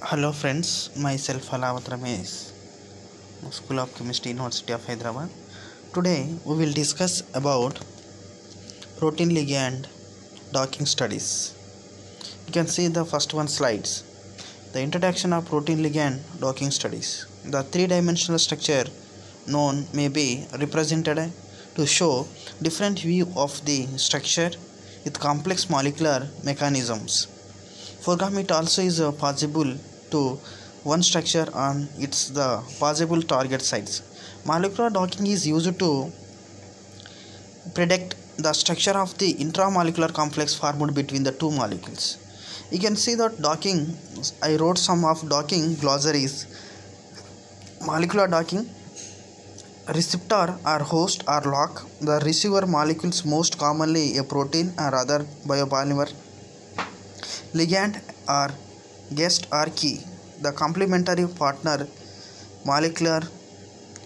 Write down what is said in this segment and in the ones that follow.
Hello friends, myself Halavath Ramesh, School of Chemistry, University of Hyderabad. Today we will discuss about protein ligand docking studies. You can see the first one slides. The introduction of protein ligand docking studies. The three-dimensional structure known may be represented to show different view of the structure with complex molecular mechanisms. Foreground it also is possible to one structure on its the possible target sites. Molecular docking is used to predict the structure of the intramolecular complex formed between the two molecules. You can see that docking. I wrote some of docking glossaries. Molecular docking receptor or host or lock the receiver molecules most commonly a protein or other biopolymer ligand or guest or key. The complementary partner molecular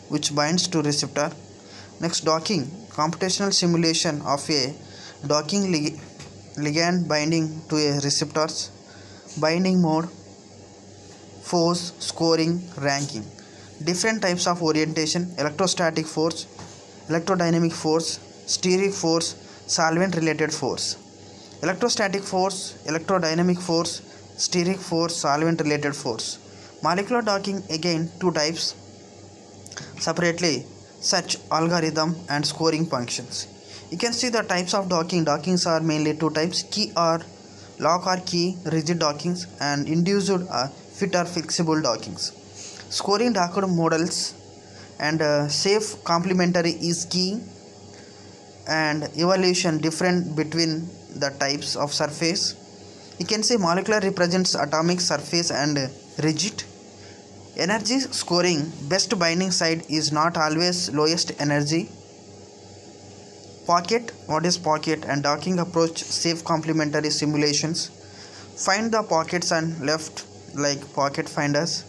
which binds to receptor. Next docking. Computational simulation of a docking lig- ligand binding to a receptors. Binding mode force scoring ranking. Different types of orientation. Electrostatic force electrodynamic force steric force solvent related force. Electrostatic force electrodynamic force steric force solvent related force. Molecular docking again two types. Separately such algorithm and scoring functions. You can see the types of docking. Dockings are mainly two types. Key or lock or key rigid dockings and induced uh, fit or flexible dockings. Scoring docked models and uh, safe complementary is key. And evaluation different between the types of surface you can say molecular represents atomic surface and rigid. Energy scoring best binding side is not always lowest energy. Pocket what is pocket? And docking approach save complementary simulations. Find the pockets and left like pocket finders.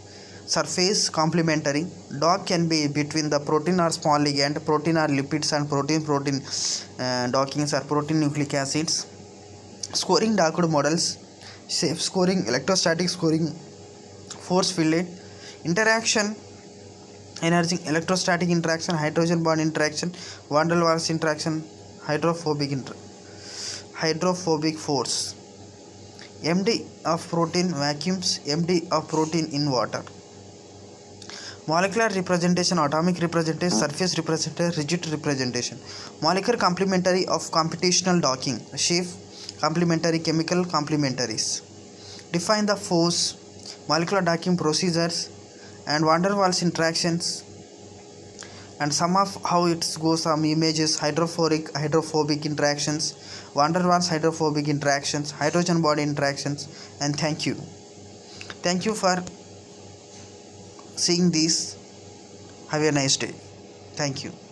Surface complementary. Dock can be between the protein or small ligand. Protein or lipids and protein protein uh, dockings are protein nucleic acids scoring docked models shape scoring electrostatic scoring force field interaction energy electrostatic interaction hydrogen bond interaction van der Waals interaction hydrophobic hydrophobic force M D of protein vacuums M D of protein in water molecular representation atomic representation surface representation rigid representation molecular complementary of computational docking shape complementary chemical complementaries. Define the force molecular docking procedures and van der Waals interactions and some of how it goes some images hydrophobic hydrophobic interactions van der Waals hydrophobic interactions hydrogen bond interactions and thank you. Thank you for seeing this. Have a nice day. Thank you